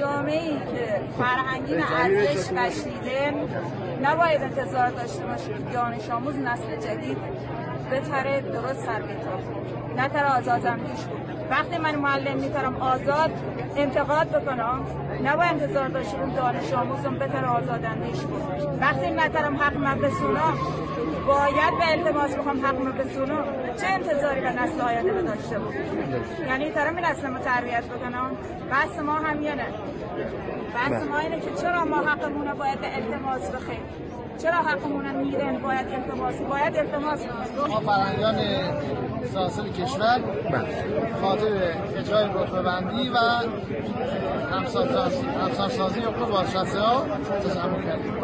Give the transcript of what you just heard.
جامعه ای که فرهنگی ارزش کشیده نباید انتظار داشته باشه که دانش آموز نسل جدید بتره درست سر نه تر آزاداندیش بود. وقتی من معلم میترم آزاد انتقاد بکنم نباید انتظار داشته اون دانش آموزم بتر آزاداندیش بود وقتی نترم حق من بسونم باید به التماس بخوام حق من بسونم. چه انتظاری به نسل آینده داشته بود یعنی ترم این نسل تربیت بکنم؟ بس ما هم یه نه بس ما اینه که چرا ما حقمون رو باید التماس بخیم چرا حقمون میرن باید التماس؟ باید التماس ما فرهنگان ساسل کشور خاطر اجرای رتبه بندی و همسان سازی حقوق بازنشسته ها تشکر کردیم